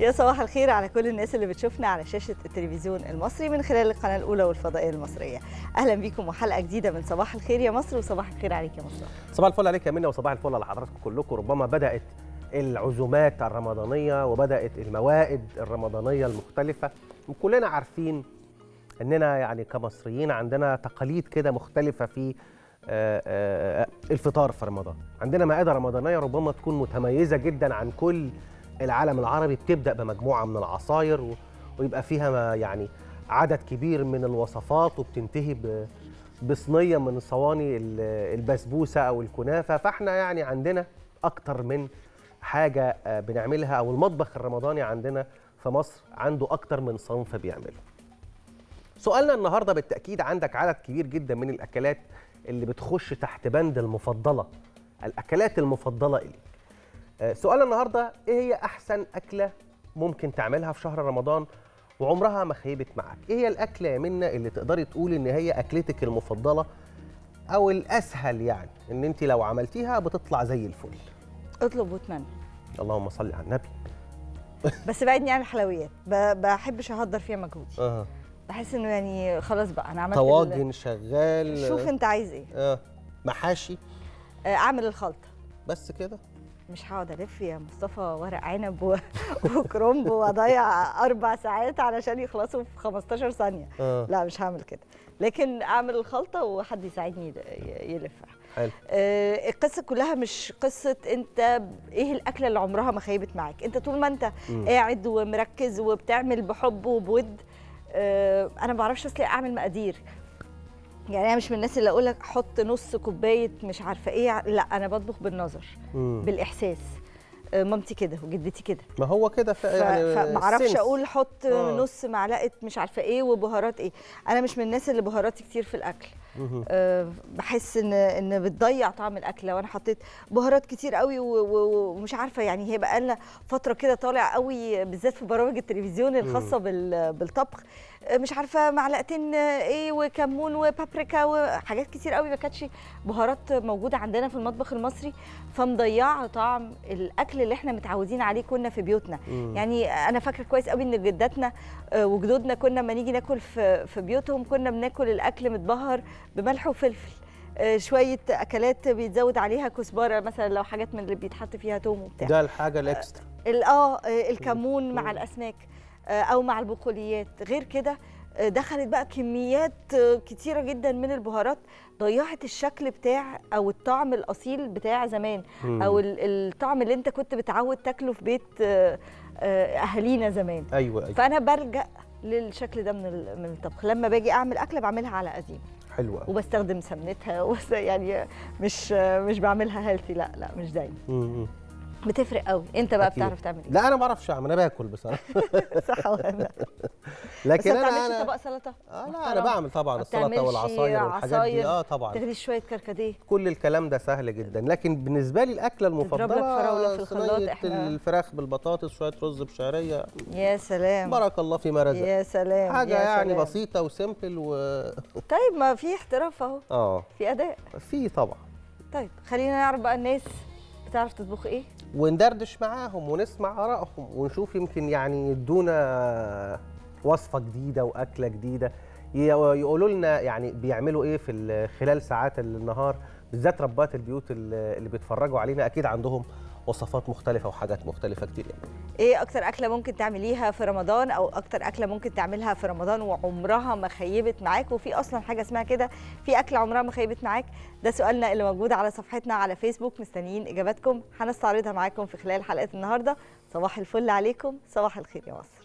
يا صباح الخير على كل الناس اللي بتشوفنا على شاشة التلفزيون المصري من خلال القناة الأولى والفضائية المصرية. أهلا بيكم وحلقة جديدة من صباح الخير يا مصر وصباح الخير عليك يا مصر. صباح الفل عليك يا منى وصباح الفل على حضراتكم كلكم. ربما بدأت العزومات الرمضانية وبدأت الموائد الرمضانية المختلفة. وكلنا عارفين إننا يعني كمصريين عندنا تقاليد كده مختلفة في آه، آه، الفطار في رمضان. عندنا مائدة رمضانية ربما تكون متميزة جدا عن كل العالم العربي بتبدأ بمجموعة من العصاير ويبقى فيها ما يعني عدد كبير من الوصفات وبتنتهي بصينية من صواني ال- البسبوسة أو الكنافة. فإحنا يعني عندنا أكتر من حاجة آه، بنعملها أو المطبخ الرمضاني عندنا في مصر عنده أكتر من صنف بيعمله. سؤالنا النهارده بالتأكيد عندك عدد كبير جدا من الأكلات اللي بتخش تحت بند المفضلة. الأكلات المفضلة اليك آه، سؤالنا النهارده إيه هي أحسن أكلة ممكن تعملها في شهر رمضان؟ وعمرها ما خيبت معاك. إيه هي الأكلة يا منى اللي تقدري تقولي إن هي أكلتك المفضلة أو الأسهل يعني إن انت لو عملتيها بتطلع زي الفل؟ اطلب واتمنى. اللهم صل على النبي. بس بعدني عن الحلويات. ب- بحبش أهدر فيها مجهود آه بحس إنه يعني خلاص بقى أنا عملت ال- طواجن شغال. شوف أنت عايز إيه. آه. محاشي. آه، أعمل الخلطة. بس كده. مش هقعد ألف يا مصطفى ورق عنب و... وكرنب وأضيع أربع ساعات علشان يخلصوا في 15 ثانية. آه. لا مش هعمل كده. لكن أعمل الخلطة وحد يساعدني يلفها. حلو. آه، القصة كلها مش قصة أنت إيه الأكلة اللي عمرها ما خيبت معاك. أنت طول ما أنت مم. قاعد ومركز وبتعمل بحب وبود آه، أنا ما بعرفش أصلي أعمل مقادير. يعني أنا مش من الناس اللي أقول لك حط نص كوباية مش عارفة إيه لأ أنا بطبخ بالنظر مم. بالإحساس آه، مامتي كده وجدتي كده ما هو كده ف... يعني السنس. أقول حط آه. نص معلقة مش عارفة إيه وبهارات إيه أنا مش من الناس اللي بهاراتي كتير في الأكل بحس ان إن بتضيع طعم الاكل لو أنا حطيت بهارات كتير قوي ومش عارفة يعني هي بقى لنا فترة كده طالع قوي بالذات في برامج التلفزيون الخاصة بال- بالطبخ. آه، مش عارفة معلقتين آه، إيه وكمون وبابريكا وحاجات كتير قوي ما كانتش بهارات موجودة عندنا في المطبخ المصري. فمضيعة طعم الأكل اللي إحنا متعودين عليه كنا في بيوتنا. مم. يعني أنا فاكرة كويس قوي إن جداتنا آه، وجدودنا كنا لما نيجي ناكل في في بيوتهم كنا بناكل الأكل متبهر بملح وفلفل. آه، شوية أكلات بيتزود عليها كزبرة مثلا لو حاجات من اللي بيتحط فيها توم وبتاع. ده الحاجة الاكسترا ال- آه آه، الكمون مع. الأسماك آه، أو مع البقوليات. غير كده آه، دخلت بقى كميات آه، كتيرة جدا من البهارات. ضيعت الشكل بتاع أو الطعم الأصيل بتاع زمان مم. ال- الطعم اللي أنت كنت متعود تاكله في بيت آه، آه، أهالينا زمان. أيوه أيوه. فأنا بلجأ للشكل ده من من الطبخ. لما باجي أعمل أكلة بعملها على قديم حلوة. وبستخدم سمنتها وبس- يعني مش مش بعملها healthy لا لا مش دايما. بتفرق قوي. انت بقى أكيد. بتعرف تعمل إيه؟ لا أنا ما بعرفش أعمل أنا باكل بصراحة. صح ولا لكن أنا أنا طبق سلطة؟ آه لا؟ أنا بعمل طبعا السلطة والعصاير والحاجات دي؟ آه طبعا. تغلي شوية كركديه. كل الكلام ده سهل جدا. لكن بالنسبة لي الأكلة المفضله لك فراولة في الخلاط، إحنا- الفراخ بالبطاطس شوية رز بشعرية. يا سلام. بارك الله فيما رزق. يا سلام حاجة يا يعني سلام. بسيطة و simple و طيب ما في احتراف أهو. آه. في أداء. في طبعا. طيب خلينا نعرف بقى الناس بتعرف تطبخ إيه. وندردش معاهم ونسمع آرائهم ونشوف يمكن يعني يدونا وصفة جديدة وأكلة جديدة. ي- يقولوا لنا يعني بيعملوا إيه في ال- خلال ساعات النهار بالذات ربات البيوت اللي بيتفرجوا علينا أكيد عندهم وصفات مختلفة وحاجات مختلفة كتير يعني. إيه أكتر أكلة ممكن تعمليها في رمضان أو أكتر أكلة ممكن تعملها في رمضان وعمرها ما خيبت معاك؟ وفي أصلا حاجة اسمها كده في أكلة عمرها ما خيبت معاك؟ ده سؤالنا اللي موجود على صفحتنا على فيسبوك مستنيين إجاباتكم. هنستعرضها معاكم في خلال حلقة النهارده. صباح الفل عليكم صباح الخير يا مصر